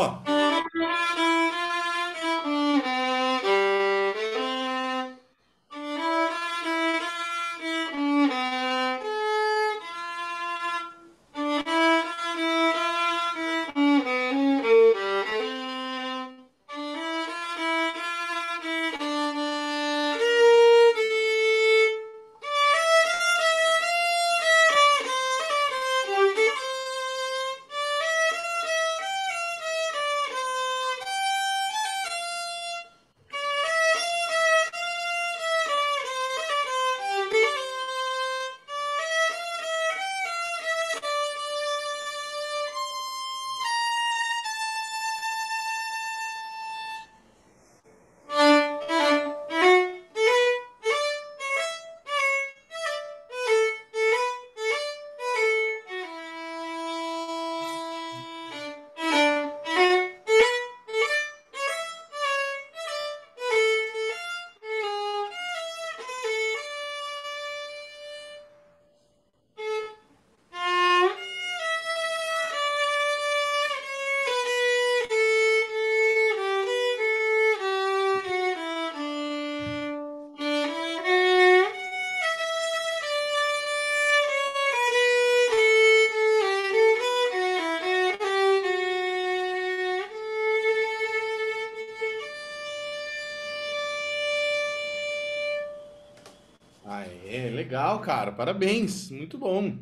Ó, legal, cara. Parabéns. Muito bom.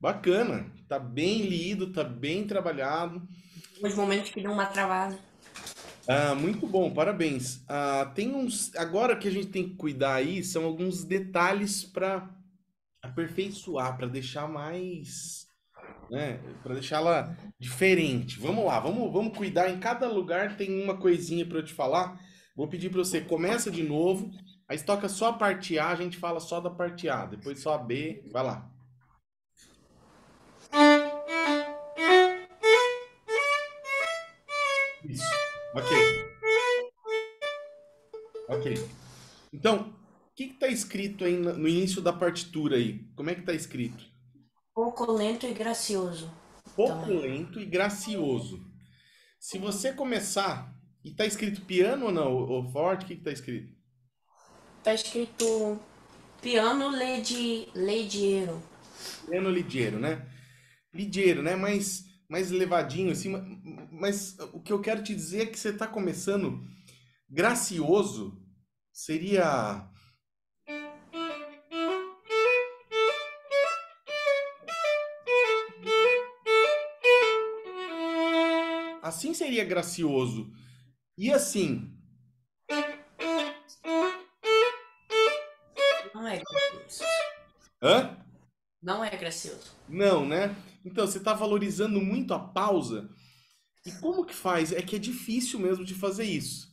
Bacana. Tá bem lido, tá bem trabalhado. Os momentos que dão uma travada. Ah, muito bom, parabéns. Ah, tem uns. Agora que a gente tem que cuidar aí são alguns detalhes para aperfeiçoar, para deixar mais, né, para deixá-la diferente. Vamos lá, vamos, vamos cuidar. Em cada lugar tem uma coisinha para eu te falar. Vou pedir para você começa de novo. Aí você toca só a parte A, a gente fala só da parte A, depois só a B, vai lá. Isso. Ok, ok. Então, o que está escrito aí no início da partitura aí? Como é que está escrito? Pouco lento e gracioso. Pouco Também. lento e gracioso. Se você começar, e tá escrito piano ou não, ou forte, o que que tá escrito? Tá escrito piano ledi, leggero. Piano ligeiro, né? Ligeiro, né? Mais, mais levadinho, assim. ma- Mas o que eu quero te dizer é que você tá começando gracioso, seria... Assim seria gracioso. E assim, é gracioso. hã? Não é gracioso. Não, né? Então, você está valorizando muito a pausa. E como que faz? É que é difícil mesmo de fazer isso.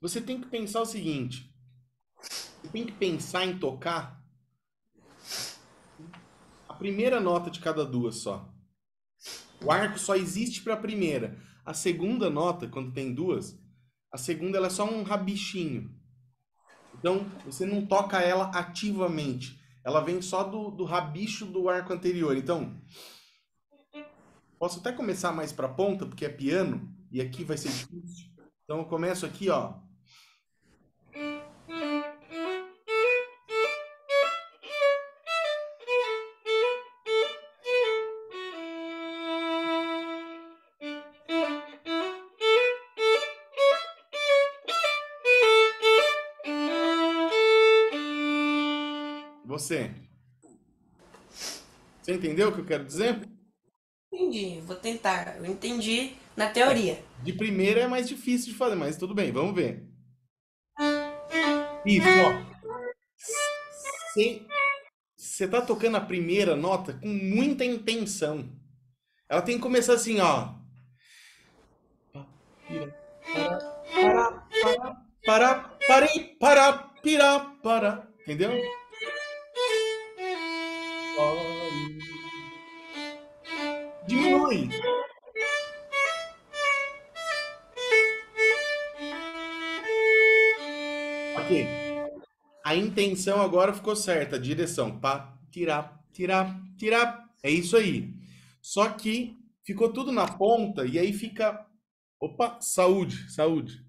Você tem que pensar o seguinte: você tem que pensar em tocar a primeira nota de cada duas só. O arco só existe para a primeira. A segunda nota, quando tem duas, a segunda ela é só um rabichinho. Então, você não toca ela ativamente. Ela vem só do, do rabicho do arco anterior. Então, posso até começar mais para a ponta, porque é piano, e aqui vai ser difícil. Então, eu começo aqui, ó. Você. Você entendeu o que eu quero dizer? Entendi, vou tentar. Eu entendi na teoria. De primeira é mais difícil de fazer, mas tudo bem, vamos ver. Isso, ó. Você tá tocando a primeira nota com muita intenção. Ela tem que começar assim, ó. Para, para, para, parei, para, pirá, para. Entendeu? Intenção agora ficou certa, a direção. Pá, tirar, tirar, tirar. É isso aí. Só que ficou tudo na ponta e aí fica Opa, saúde, saúde.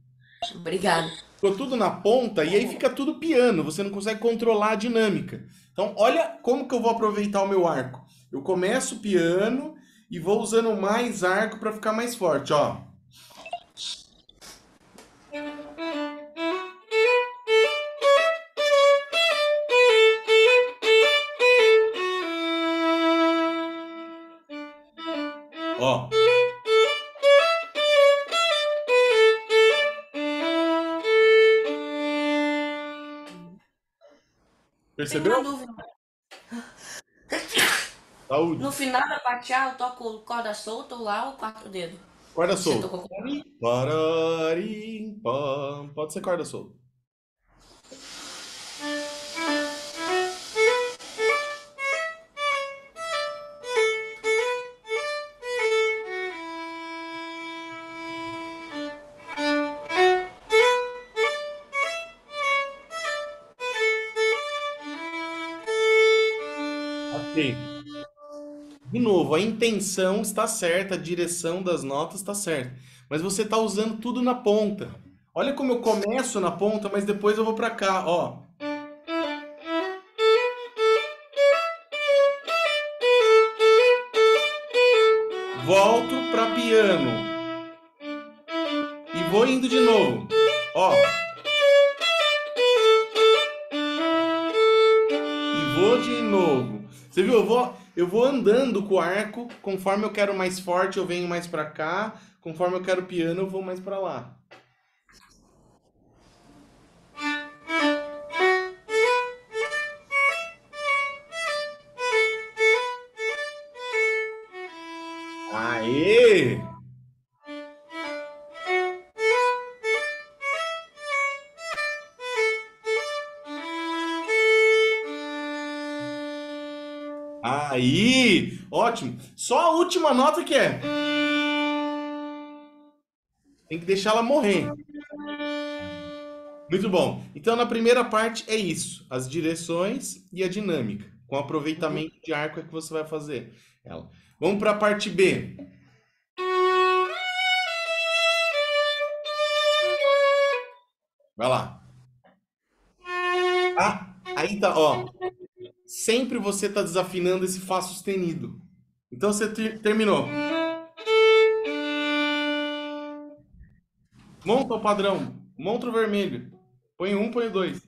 Obrigado. Ficou tudo na ponta e aí fica tudo piano, você não consegue controlar a dinâmica. Então, olha como que eu vou aproveitar o meu arco. Eu começo piano e vou usando mais arco para ficar mais forte, ó. Ó. Percebeu? Saúde. No final da batear, eu toco corda solta ou lá ou quatro dedos? Corda solta. pam. Pode ser corda solta. Novo, a intenção está certa, a direção das notas está certa, mas você está usando tudo na ponta. Olha como eu começo na ponta, mas depois eu vou para cá, ó. Volto para piano. E vou indo de novo. Ó. E vou de novo. Você viu? Eu vou, eu vou andando com o arco. Conforme eu quero mais forte, eu venho mais pra cá. Conforme eu quero piano, eu vou mais pra lá. Ótimo! Só a última nota que é. Tem que deixar ela morrer. Muito bom. Então, na primeira parte é isso: as direções e a dinâmica. Com aproveitamento de arco é que você vai fazer ela. Vamos para a parte B. Vai lá. Ah, aí tá, ó. Sempre você tá desafinando esse Fá sustenido. Então você ter- terminou. Monta o padrão. Monta o vermelho. Põe um, põe dois.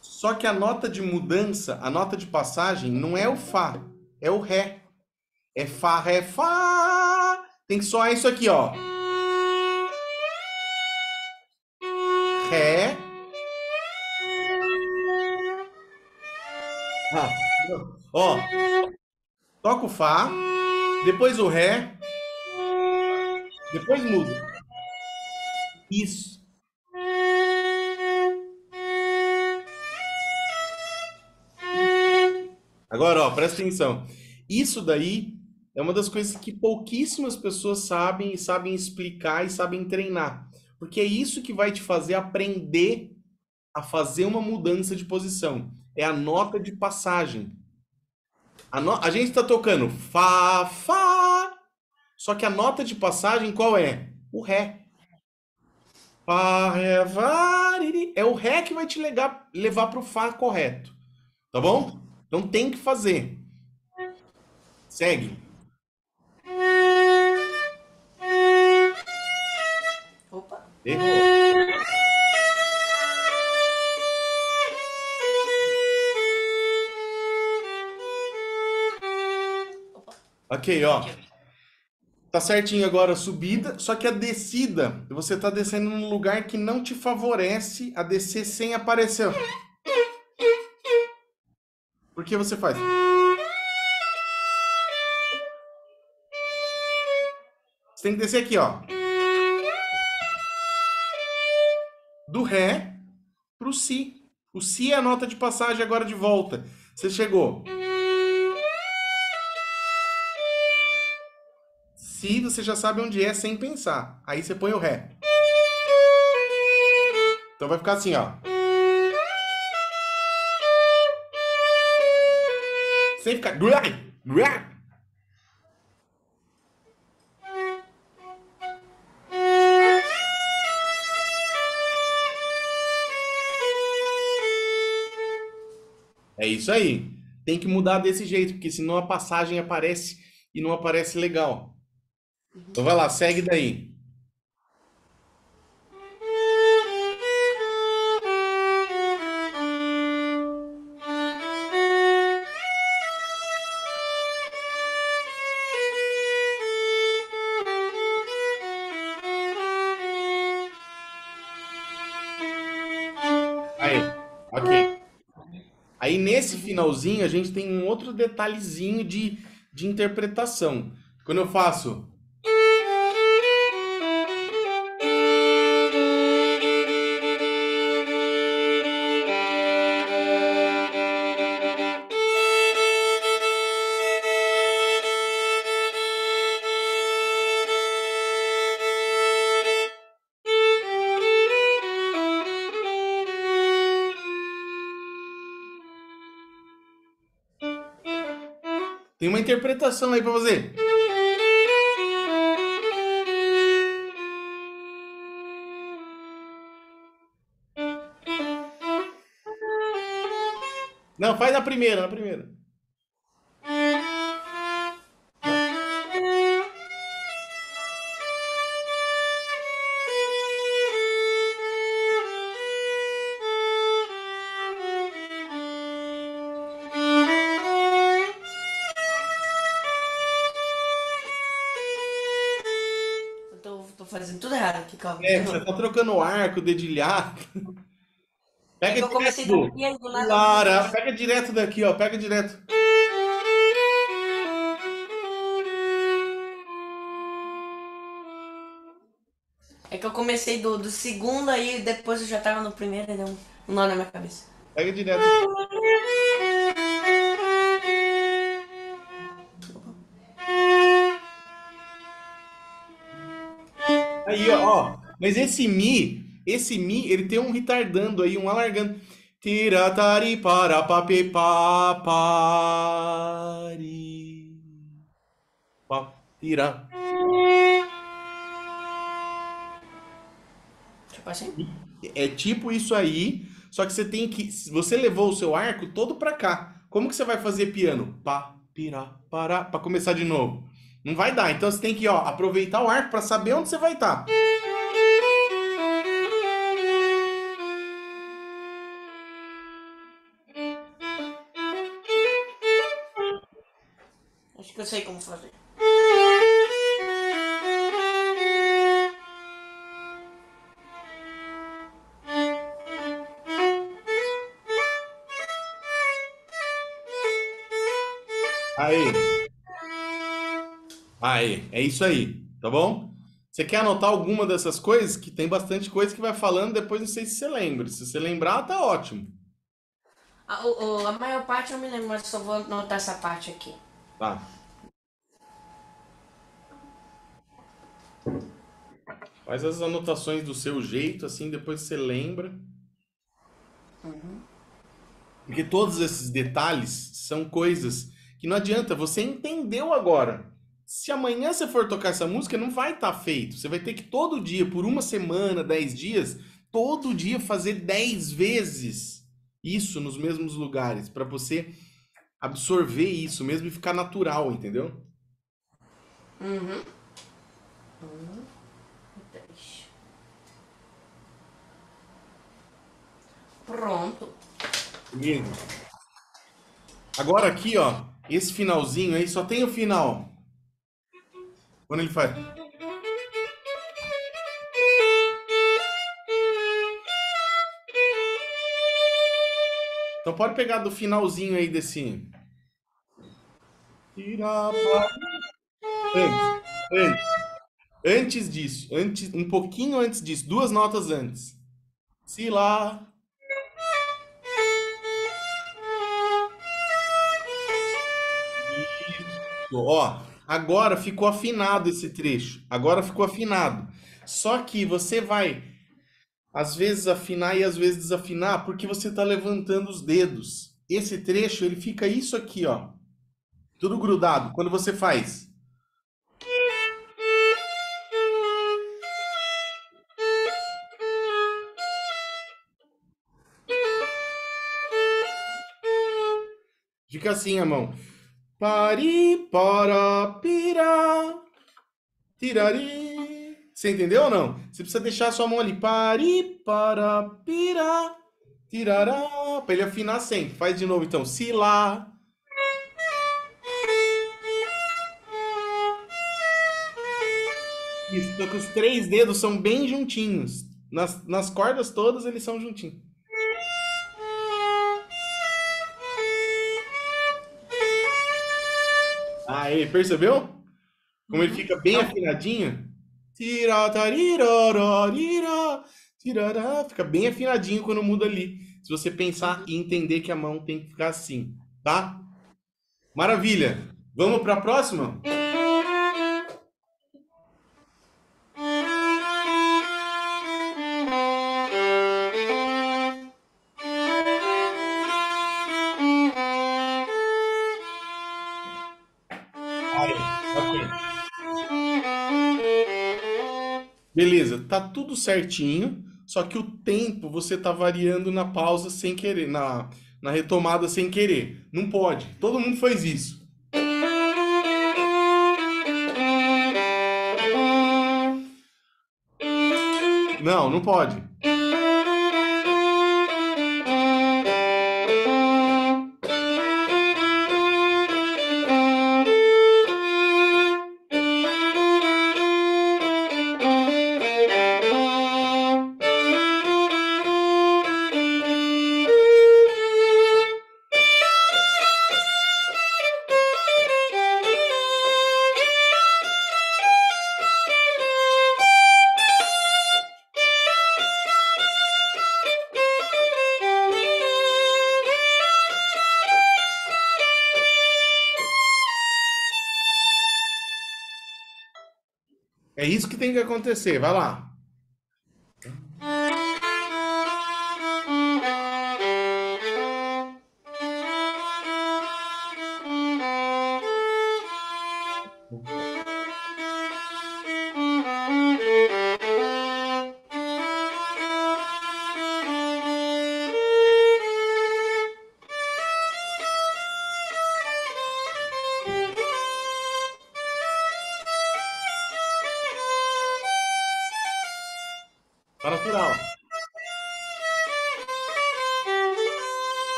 Só que a nota de mudança, a nota de passagem, não é o Fá, é o Ré. É Fá, Ré, Fá. Tem que soar isso aqui, ó. Ré. Ah, ó. Toca o Fá, depois o Ré, depois muda. Isso. Agora, ó, presta atenção. Isso daí é uma das coisas que pouquíssimas pessoas sabem e sabem explicar e sabem treinar. Porque é isso que vai te fazer aprender a fazer uma mudança de posição. É a nota de passagem. A, no- a gente está tocando Fá, Fá. Só que a nota de passagem qual é? O Ré. Fá, Ré. É o Ré que vai te legar, levar para o Fá correto. Tá bom? Então tem que fazer. Segue. Errou. Ok, ó. Tá certinho agora a subida, só que a descida, você tá descendo num lugar que não te favorece a descer sem aparecer. Por que você faz? Você tem que descer aqui, ó. Ré pro Si. O Si é a nota de passagem agora de volta. Você chegou. Si você já sabe onde é sem pensar. Aí você põe o Ré. Então vai ficar assim, ó. Sem ficar. Isso aí. Tem que mudar desse jeito, porque senão a passagem aparece e não aparece legal. Então vai lá, segue daí. Nesse finalzinho a gente tem um outro detalhezinho de, de interpretação. Quando eu faço. Tem uma interpretação aí pra fazer. Não, faz na primeira, na primeira. Tô, fazendo tudo errado aqui, calma. É, você tá trocando o arco, o dedilhado. É Pega que eu comecei direto. daqui aí do nada. Lara, pega direto daqui, ó. Pega direto. É que eu comecei do, do segundo aí, depois eu já tava no primeiro e deu um um nó na minha cabeça. Pega direto. Aí, ó. Mas esse mi, esse mi, ele tem um retardando aí, um alargando. Tiratari para pape papari. Pa, tira. Assim? É tipo isso aí, só que você tem que. Você levou o seu arco todo pra cá. Como que você vai fazer piano? Pá, pirá, pará, pra começar de novo. Não vai dar. Então você tem que, ó, aproveitar o arco pra saber onde você vai estar. Acho que eu sei como fazer. Aí. Aí, é isso aí, tá bom? Você quer anotar alguma dessas coisas? Que tem bastante coisa que vai falando, depois não sei se você lembra. Se você lembrar, tá ótimo. A, a maior parte eu me lembro, mas só vou anotar essa parte aqui. Tá. Faz as anotações do seu jeito, assim, depois você lembra. Porque todos esses detalhes são coisas que não adianta, você entendeu agora. Se amanhã você for tocar essa música, não vai estar feito. Você vai ter que todo dia, por uma semana, dez dias, todo dia fazer dez vezes isso nos mesmos lugares, para você absorver isso mesmo e ficar natural, entendeu? Uhum. Um, três. Pronto. Lindo. Agora aqui, ó, esse finalzinho aí só tem o final. Quando ele faz. Então pode pegar do finalzinho aí desse. Antes, antes, antes disso, antes, um pouquinho antes disso, duas notas antes. Se lá. Ó, agora ficou afinado esse trecho. Agora ficou afinado. Só que você vai, às vezes, afinar e às vezes desafinar, porque você está levantando os dedos. Esse trecho, ele fica isso aqui, ó. Tudo grudado. Quando você faz. Fica assim a mão. Pari, para, pira, tirari. Você entendeu ou não? Você precisa deixar a sua mão ali. Pari, para, pira, tirará. Pra ele afinar sempre. Faz de novo então. Si, lá. Isso, então que os três dedos são bem juntinhos. Nas, nas cordas todas eles são juntinhos. Aí, percebeu? Como ele fica bem afinadinho? Tira, tarirororira, tirará. Fica bem afinadinho quando muda ali. Se você pensar e entender que a mão tem que ficar assim, tá? Maravilha. Vamos para a próxima? Tá tudo certinho, só que o tempo você tá variando na pausa sem querer, na, na retomada sem querer. Não pode. Todo mundo faz isso. Não, não pode. É isso que tem que acontecer. Vai lá.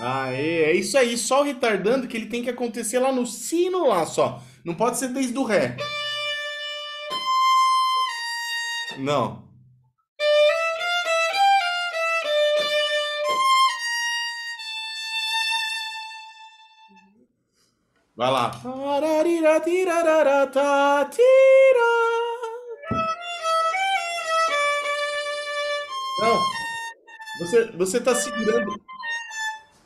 Aê, é isso aí, só o retardando que ele tem que acontecer lá no sino lá só. Não pode ser desde o ré. Não. Vai lá. Não. Você, você tá segurando.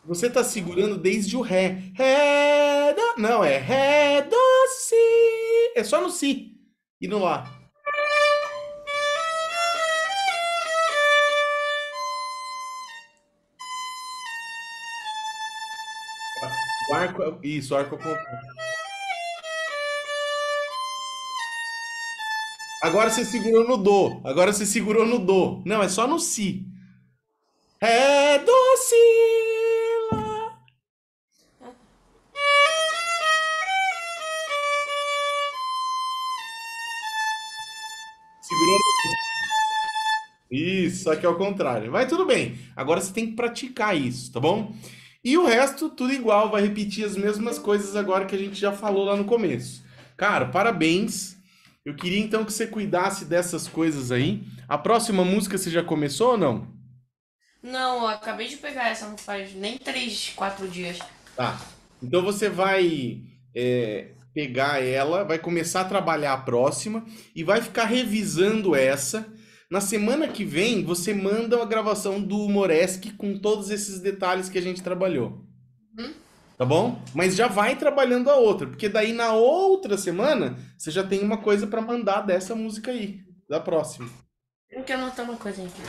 Você tá segurando desde o ré. Ré, do, não, é ré, do, si. É só no si e no lá. O arco, é- isso, o arco é. Agora você segurou no do. Agora você segurou no do. Não, é só no si. Ré, do, si, Isso, aqui é o contrário. Mas tudo bem. Agora você tem que praticar isso, tá bom? E o resto, tudo igual, vai repetir as mesmas coisas agora que a gente já falou lá no começo. Cara, parabéns. Eu queria então que você cuidasse dessas coisas aí. A próxima música você já começou ou não? Não, eu acabei de pegar essa, não faz nem 3, 4 dias. Tá. Então você vai é, pegar ela, vai começar a trabalhar a próxima e vai ficar revisando essa. Na semana que vem, você manda a gravação do Humoresque com todos esses detalhes que a gente trabalhou. Hum? Tá bom? Mas já vai trabalhando a outra, porque daí na outra semana você já tem uma coisa pra mandar dessa música aí, da próxima. Eu quero anotar uma coisa aqui.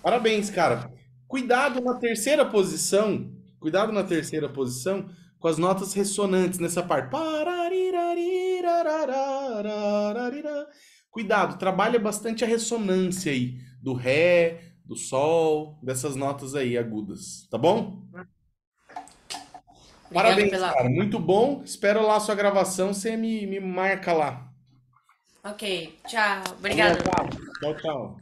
Parabéns, cara. Cuidado na terceira posição. Cuidado na terceira posição com as notas ressonantes nessa parte. Cuidado, trabalha bastante a ressonância aí do ré, do sol, dessas notas aí agudas, tá bom? Obrigado Parabéns, pela. cara. Muito bom. Espero lá a sua gravação. Você me, me marca lá. Ok, tchau. Obrigado. tchau. Tchau, tchau.